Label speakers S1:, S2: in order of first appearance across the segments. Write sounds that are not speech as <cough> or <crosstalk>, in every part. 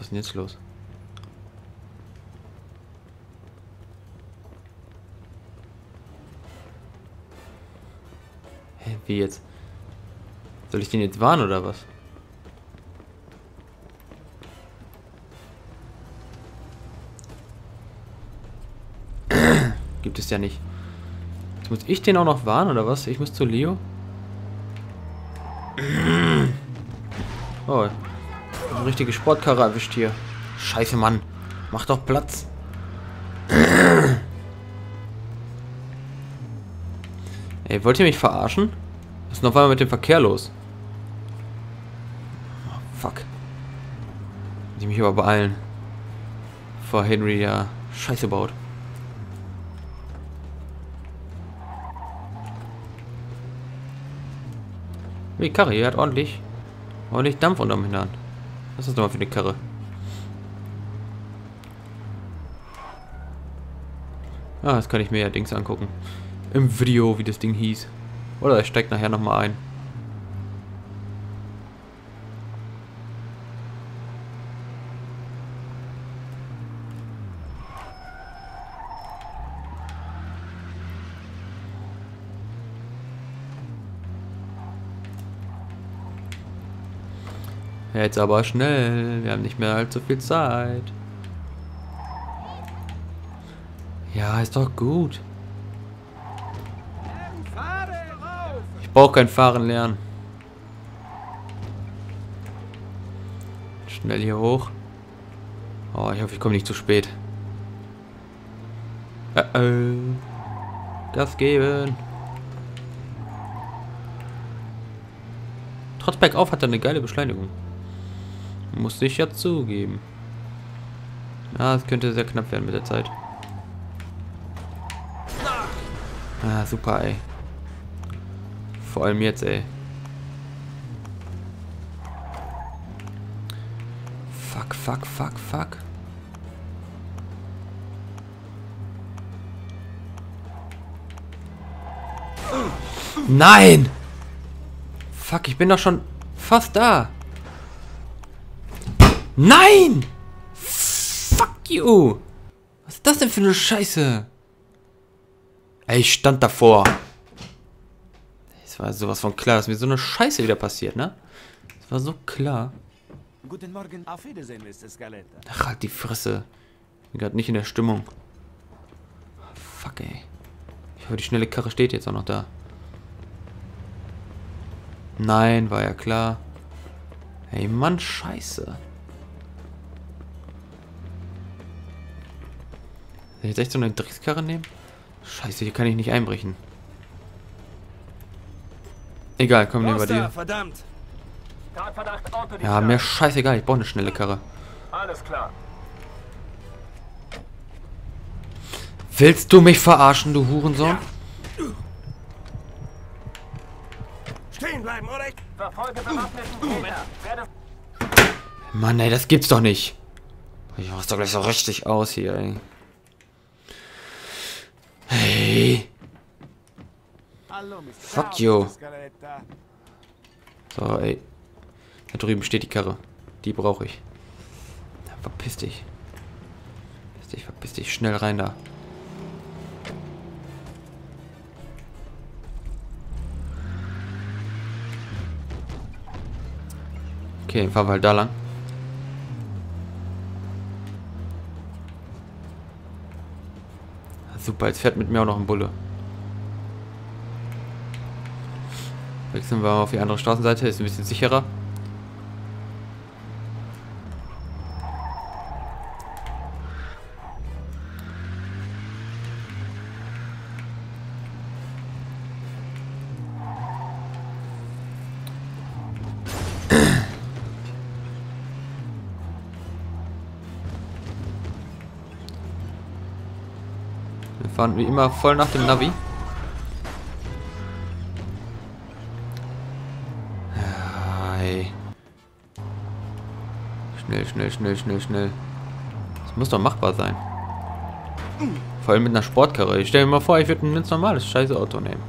S1: Was ist denn jetzt los? Hä, wie jetzt? Soll ich den jetzt warnen oder was? <clears throat> Gibt es ja nicht. Jetzt muss ich den auch noch warnen oder was? Ich muss zu Leo? <clears throat> Oh, eine richtige Sportkarre erwischt hier. Scheiße, Mann. Mach doch Platz. <clears throat> Ey, wollt ihr mich verarschen? Was ist noch einmal mit dem Verkehr los? Oh, fuck. Muss ich mich aber beeilen. Bevor Henry ja Scheiße baut. Die Karre, hier hat ordentlich, ordentlich Dampf unterm Hintern. Was ist das nochmal für eine Karre? Ah, das kann ich mir ja Dings angucken. Im Video, wie das Ding hieß. Oder er steigt nachher nochmal ein. Jetzt aber schnell. Wir haben nicht mehr allzu viel Zeit. Ja, ist doch gut. Ich brauche kein Fahren lernen. Schnell hier hoch. Oh, ich hoffe, ich komme nicht zu spät. Uh -oh. Gas geben. Trotz bergauf hat er eine geile Beschleunigung. Muss ich ja zugeben. Ja, es könnte sehr knapp werden mit der Zeit. Ah, super, ey. Vor allem jetzt, ey. Fuck, fuck, fuck, fuck. Nein! Fuck, ich bin doch schon fast da. Nein! Fuck you! Was ist das denn für eine Scheiße? Ey, ich stand davor. Es war sowas von klar, dass mir so eine Scheiße wieder passiert, ne? Es war so klar.
S2: Guten Morgen, auf Wiedersehen, Mr. Scaletta.
S1: Ach, halt die Fresse. Ich bin gerade nicht in der Stimmung. Fuck, ey. Ich hoffe, die schnelle Karre steht jetzt auch noch da. Nein, war ja klar. Ey, Mann, scheiße. Ich jetzt echt so eine Dreckskarre nehmen? Scheiße, die kann ich nicht einbrechen. Egal, komm, nehmen wir die.
S2: verdammt!
S1: Ja, mir scheißegal, ich brauche eine schnelle Karre.
S2: Alles klar.
S1: Willst du mich verarschen, du Hurensohn?
S2: Stehen bleiben, oder? ich-
S3: Verfolge bewaffneten Gegner. Werde
S1: Mann, ey, das gibt's doch nicht. Ich mach's doch gleich so richtig aus hier, ey. Hey. Fuck you. So, ey. Da drüben steht die Karre. Die brauche ich. Ja, verpiss dich. Verpiss dich, verpiss dich. Schnell rein da. Okay, fahren wir halt da lang. Super, jetzt fährt mit mir auch noch ein Bulle. Wechseln wir auf die andere Straßenseite, ist ein bisschen sicherer. Fahren wie immer voll nach dem Navi. Ey. Schnell, schnell, schnell, schnell, schnell. Das muss doch machbar sein. Vor allem mit einer Sportkarre. Ich stelle mir mal vor, ich würde ein ganz normales scheiße Auto nehmen.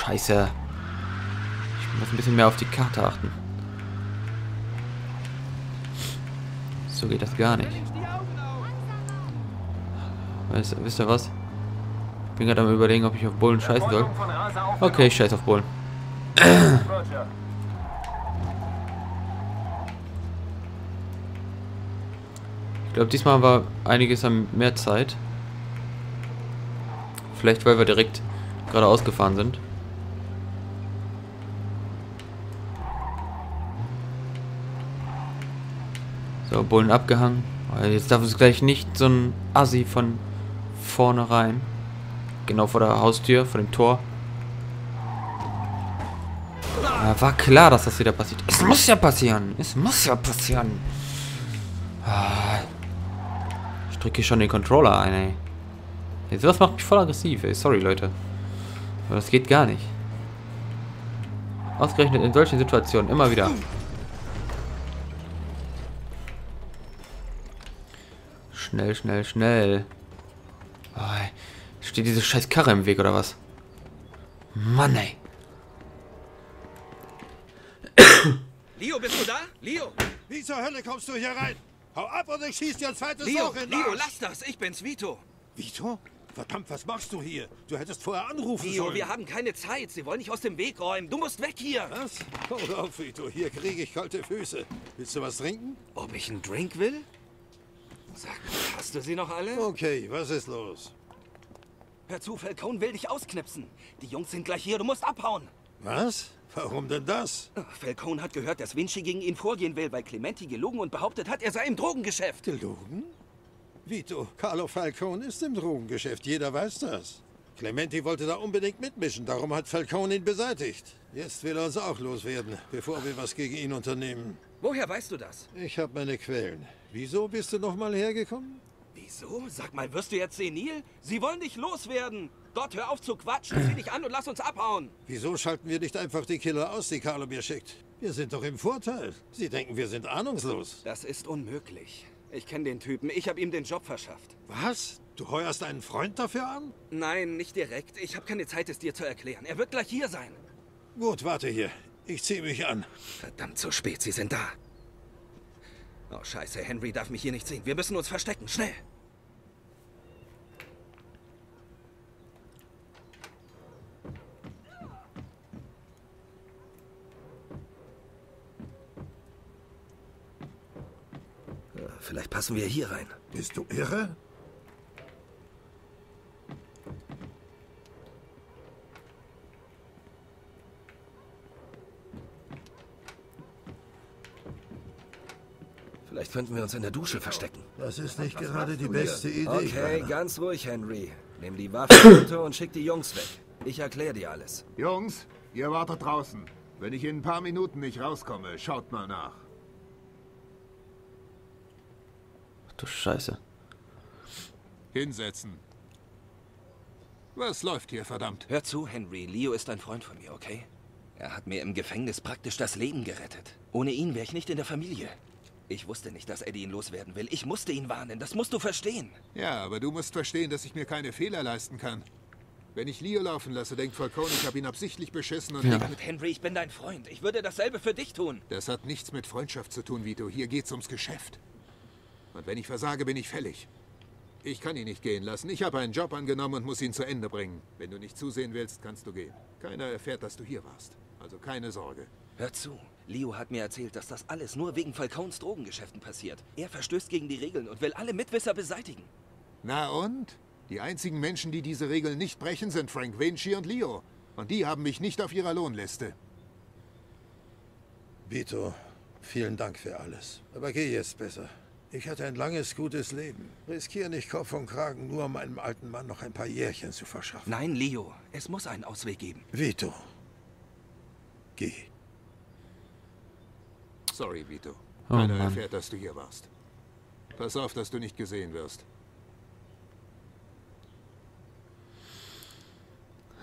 S1: Scheiße. Ich muss ein bisschen mehr auf die Karte achten. So geht das gar nicht. Weißt, wisst ihr was? Ich bin gerade am überlegen, ob ich auf Bullen scheißen soll. Okay, ich scheiß auf Bullen. Ich glaube, diesmal war einiges an mehr Zeit. Vielleicht, weil wir direkt geradeaus gefahren sind. So, Bullen abgehangen. Jetzt darf es gleich nicht so ein Assi von vorne rein. Genau vor der Haustür, vor dem Tor. Ja, war klar, dass das wieder passiert. Es muss ja passieren. Es muss ja passieren. Ah. Ich drücke schon den Controller ein, ey. Jetzt sowas macht mich voll aggressiv, ey. Sorry, Leute. Aber das geht gar nicht. Ausgerechnet in solchen Situationen immer wieder. Schnell, schnell, schnell. Oh, ey. Steht diese scheiß Karre im Weg, oder was? Mann, ey.
S4: Leo, bist du da? Leo!
S5: Wie zur Hölle kommst du hier rein? Hau ab und ich schieß dir ein zweites
S4: Leo,
S5: Loch in den
S4: Leo, lass das! Ich bin's, Vito!
S5: Vito? Verdammt, was machst du hier? Du hättest vorher anrufen
S4: Leo,
S5: sollen.
S4: wir haben keine Zeit. Sie wollen dich aus dem Weg räumen. Du musst weg hier!
S5: Was? Hau auf, Vito. Hier kriege ich kalte Füße. Willst du was trinken?
S4: Ob ich einen Drink will? Sag, hast du sie noch alle?
S5: Okay, was ist los?
S4: Hör zu, Falcone will dich ausknipsen. Die Jungs sind gleich hier, du musst abhauen.
S5: Was? Warum denn das?
S4: Falcone hat gehört, dass Vinci gegen ihn vorgehen will, weil Clementi gelogen und behauptet hat, er sei im Drogengeschäft.
S5: Gelogen? Vito, Carlo Falcone ist im Drogengeschäft. Jeder weiß das. Clementi wollte da unbedingt mitmischen, darum hat Falcone ihn beseitigt. Jetzt will er uns auch loswerden, bevor wir was gegen ihn unternehmen.
S4: Woher weißt du das?
S5: Ich habe meine Quellen. Wieso bist du noch mal hergekommen?
S4: Wieso? Sag mal, wirst du jetzt senil? Sie wollen dich loswerden. Dort hör auf zu quatschen, zieh dich an und lass uns abhauen.
S5: Wieso schalten wir nicht einfach die Killer aus, die Carlo mir schickt? Wir sind doch im Vorteil. Sie denken, wir sind ahnungslos.
S4: Das ist unmöglich. Ich kenne den Typen. Ich habe ihm den Job verschafft.
S5: Was? Du heuerst einen Freund dafür an?
S4: Nein, nicht direkt. Ich habe keine Zeit, es dir zu erklären. Er wird gleich hier sein.
S5: Gut, warte hier. Ich ziehe mich an.
S4: Verdammt, so spät. Sie sind da. Oh, scheiße. Henry darf mich hier nicht sehen. Wir müssen uns verstecken. Schnell. Vielleicht passen wir hier rein.
S5: Bist du irre?
S4: Vielleicht könnten wir uns in der Dusche verstecken.
S5: Das ist nicht gerade die beste Idee.
S6: Okay,
S5: Kleiner.
S6: ganz ruhig, Henry. Nimm die Waffe runter und schick die Jungs weg. Ich erkläre dir alles.
S7: Jungs, ihr wartet draußen. Wenn ich in ein paar Minuten nicht rauskomme, schaut mal nach.
S1: Ach du Scheiße.
S7: Hinsetzen. Was läuft hier, verdammt?
S4: Hör zu, Henry. Leo ist ein Freund von mir, okay? Er hat mir im Gefängnis praktisch das Leben gerettet. Ohne ihn wäre ich nicht in der Familie. Ich wusste nicht, dass Eddie ihn loswerden will. Ich musste ihn warnen. Das musst du verstehen.
S7: Ja, aber du musst verstehen, dass ich mir keine Fehler leisten kann. Wenn ich Leo laufen lasse, denkt Falcone, ich habe ihn absichtlich beschissen und
S1: Ja.
S7: legt mit...
S4: Henry, ich bin dein Freund. Ich würde dasselbe für dich tun.
S7: Das hat nichts mit Freundschaft zu tun, Vito. Hier geht's ums Geschäft. Und wenn ich versage, bin ich fällig. Ich kann ihn nicht gehen lassen. Ich habe einen Job angenommen und muss ihn zu Ende bringen. Wenn du nicht zusehen willst, kannst du gehen. Keiner erfährt, dass du hier warst. Also keine Sorge.
S4: Hör zu. Leo hat mir erzählt, dass das alles nur wegen Falcones Drogengeschäften passiert. Er verstößt gegen die Regeln und will alle Mitwisser beseitigen.
S7: Na und? Die einzigen Menschen, die diese Regeln nicht brechen, sind Frank Vinci und Leo. Und die haben mich nicht auf ihrer Lohnliste.
S5: Vito, vielen Dank für alles. Aber geh jetzt besser. Ich hatte ein langes, gutes Leben. Riskiere nicht Kopf und Kragen, nur um meinem alten Mann noch ein paar Jährchen zu verschaffen.
S4: Nein, Leo. Es muss einen Ausweg geben.
S5: Vito, geh.
S7: Sorry, Vito.
S1: Oh,
S7: Keiner
S1: Mann.
S7: erfährt, dass du hier warst. Pass auf, dass du nicht gesehen wirst.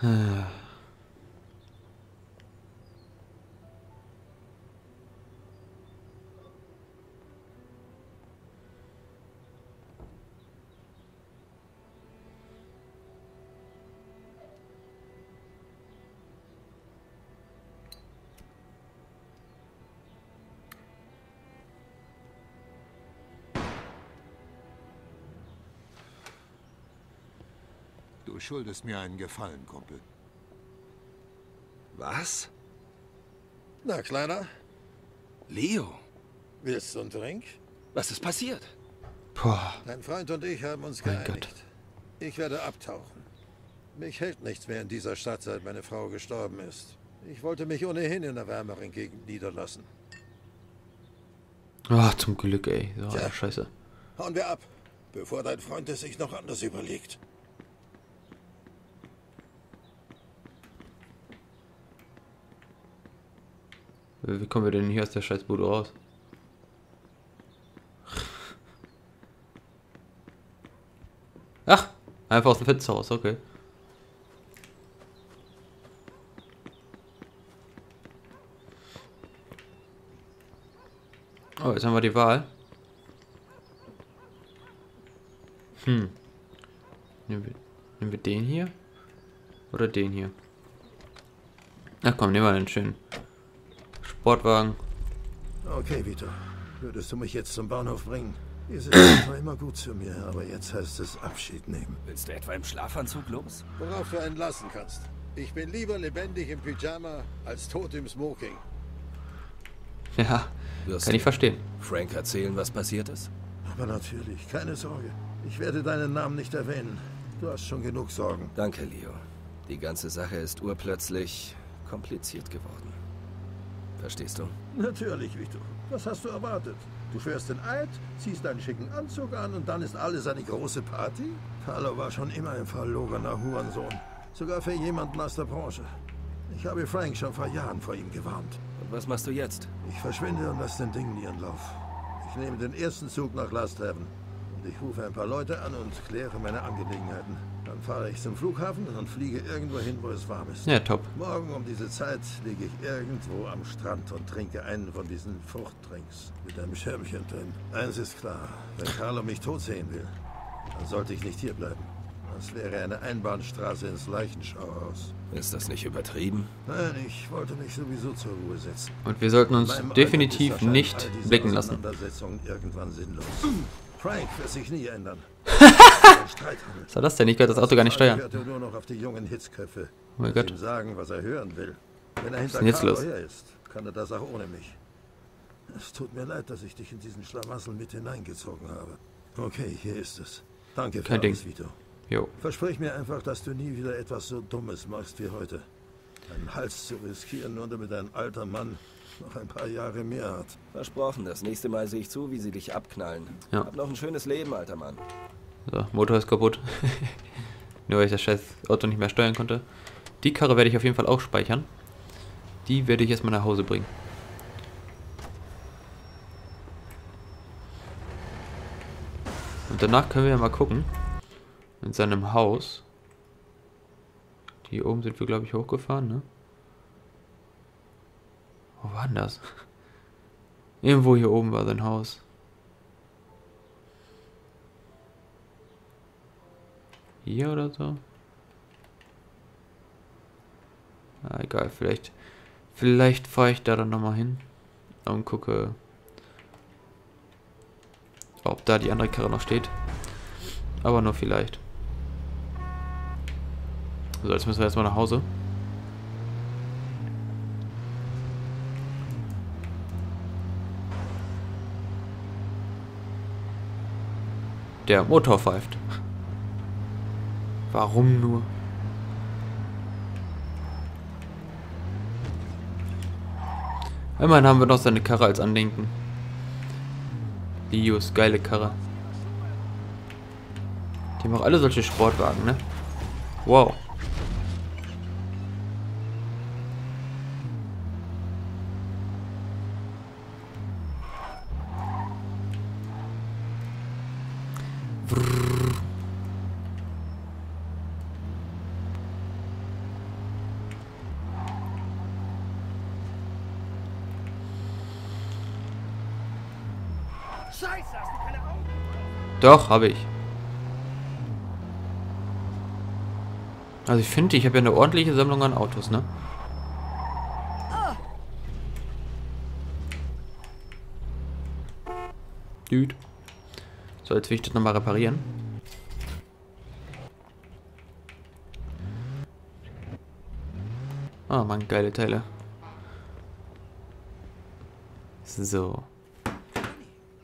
S7: Ah. Schuldest mir einen Gefallen, Kumpel.
S6: Was?
S5: Na, Kleiner,
S4: Leo,
S5: willst du einen Drink?
S4: was ist passiert?
S1: Boah.
S5: Dein Freund und ich haben uns
S1: Mein
S5: geeinigt.
S1: Gott.
S5: Ich werde abtauchen. Mich hält nichts mehr in dieser Stadt, seit meine Frau gestorben ist. Ich wollte mich ohnehin in einer wärmeren Gegend niederlassen.
S1: Ach, zum Glück, ey. So,
S5: Tja.
S1: scheiße.
S5: Hauen wir ab, bevor dein Freund es sich noch anders überlegt.
S1: Wie kommen wir denn hier aus der Scheißbude raus? Ach, einfach aus dem Fenster raus, okay. Oh, jetzt haben wir die Wahl. Hm. Nehmen wir, nehmen wir den hier? Oder den hier? Ach komm, nehmen wir den schönen Sportwagen.
S5: Okay, Vito. Würdest du mich jetzt zum Bahnhof bringen? Ihr seid zwar immer gut zu mir, aber jetzt heißt es Abschied nehmen.
S6: Willst du etwa im Schlafanzug los?
S5: Worauf du einen lassen kannst. Ich bin lieber lebendig im Pyjama als tot im Smoking.
S1: Ja,
S6: Wirst
S1: kann ich verstehen.
S6: Frank erzählen, was passiert ist?
S5: Aber natürlich, keine Sorge. Ich werde deinen Namen nicht erwähnen. Du hast schon genug Sorgen.
S6: Danke, Leo. Die ganze Sache ist urplötzlich kompliziert geworden. Verstehst du?
S5: Natürlich, Vito. Was hast du erwartet? Du schwörst den Eid, ziehst deinen schicken Anzug an und dann ist alles eine große Party? Carlo war schon immer ein verlorener Hurensohn. Sogar für jemanden aus der Branche. Ich habe Frank schon vor Jahren vor ihm gewarnt.
S6: Und was machst du jetzt?
S5: Ich verschwinde und lasse den Dingen ihren Lauf. Ich nehme den ersten Zug nach Last Haven. Und ich rufe ein paar Leute an und kläre meine Angelegenheiten. Dann fahre ich zum Flughafen und fliege irgendwo hin, wo es warm ist.
S1: Ja, top.
S5: Morgen um diese Zeit liege ich irgendwo am Strand und trinke einen von diesen Fruchtdrinks mit einem Schirmchen drin. Eins ist klar, wenn Carlo mich tot sehen will, dann sollte ich nicht hier bleiben. Das wäre eine Einbahnstraße ins Leichenschauhaus.
S6: Ist das nicht übertrieben?
S5: Nein, ich wollte mich sowieso zur Ruhe setzen.
S1: Und wir sollten uns definitiv nicht blicken lassen.
S5: Irgendwann sinnlos. Frank wird sich nie ändern. <laughs>
S1: Was war das denn? Ich kann das Auto gar nicht steuern.
S5: Hört er nur noch auf die jungen Hitzköpfe.
S1: Oh mein Gott.
S5: ihm sagen, was er hören will. Wenn er
S1: ist
S5: hinter
S1: jetzt
S5: Carlo
S1: los?
S5: ist, kann er das auch ohne mich. Es tut mir leid, dass ich dich in diesen Schlamassel mit hineingezogen habe. Okay, hier ist es. Danke für
S1: Kein Ding.
S5: alles, Vito.
S1: Jo.
S5: Versprich mir einfach, dass du nie wieder etwas so Dummes machst wie heute. Deinen Hals zu riskieren, nur damit ein alter Mann noch ein paar Jahre mehr hat.
S6: Versprochen, das nächste Mal sehe ich zu, wie sie dich abknallen.
S1: Ja.
S6: Hab noch ein schönes Leben, alter Mann.
S1: So, Motor ist kaputt. <laughs> Nur weil ich das scheiß Auto nicht mehr steuern konnte. Die Karre werde ich auf jeden Fall auch speichern. Die werde ich erstmal nach Hause bringen. Und danach können wir ja mal gucken. In seinem Haus. Die oben sind wir, glaube ich, hochgefahren, ne? Wo war denn das? Irgendwo hier oben war sein Haus. Hier oder so? Ah, egal, vielleicht. Vielleicht fahre ich da dann nochmal hin und gucke, ob da die andere Karre noch steht. Aber nur vielleicht. So, jetzt müssen wir erstmal nach Hause. Der Motor pfeift. Warum nur? Immerhin haben wir noch seine Karre als Andenken. Lios, geile Karre. Die haben auch alle solche Sportwagen, ne? Wow.
S2: Scheiße, hast du keine Augen?
S1: Doch, habe ich. Also ich finde, ich habe ja eine ordentliche Sammlung an Autos, ne? Dude. So, jetzt will ich das nochmal reparieren. Oh man, geile Teile. So.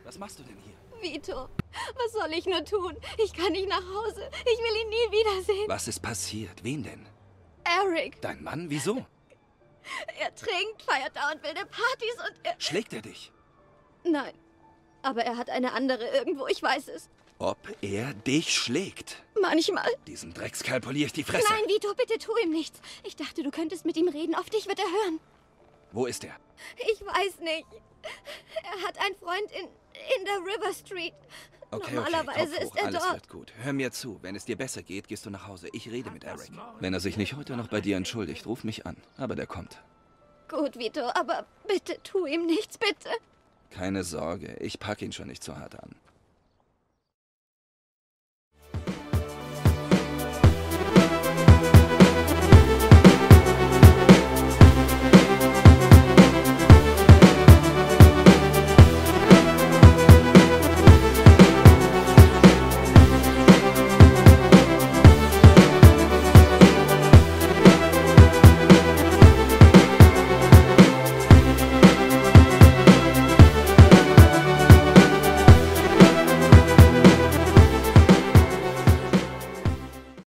S4: Was machst du denn hier?
S8: Vito, was soll ich nur tun? Ich kann nicht nach Hause. Ich will ihn nie wiedersehen.
S4: Was ist passiert? Wen denn?
S8: Eric.
S4: Dein Mann? Wieso?
S8: Er trinkt, feiert da dauernd wilde Partys und er...
S4: Schlägt er dich?
S8: Nein, aber er hat eine andere irgendwo, ich weiß es.
S4: Ob er dich schlägt?
S8: Manchmal.
S4: Diesem Dreckskerl poliere ich die Fresse.
S8: Nein, Vito, bitte tu ihm nichts. Ich dachte, du könntest mit ihm reden. Auf dich wird er hören.
S4: Wo ist er?
S8: Ich weiß nicht. Er hat einen Freund in, in der River Street.
S4: Okay,
S8: Normalerweise
S4: okay,
S8: ist er
S4: alles
S8: dort.
S4: wird gut. Hör mir zu, wenn es dir besser geht, gehst du nach Hause. Ich rede mit Eric. Wenn er sich nicht heute noch bei dir entschuldigt, ruf mich an. Aber der kommt.
S8: Gut, Vito, aber bitte tu ihm nichts, bitte.
S4: Keine Sorge, ich pack ihn schon nicht zu hart an.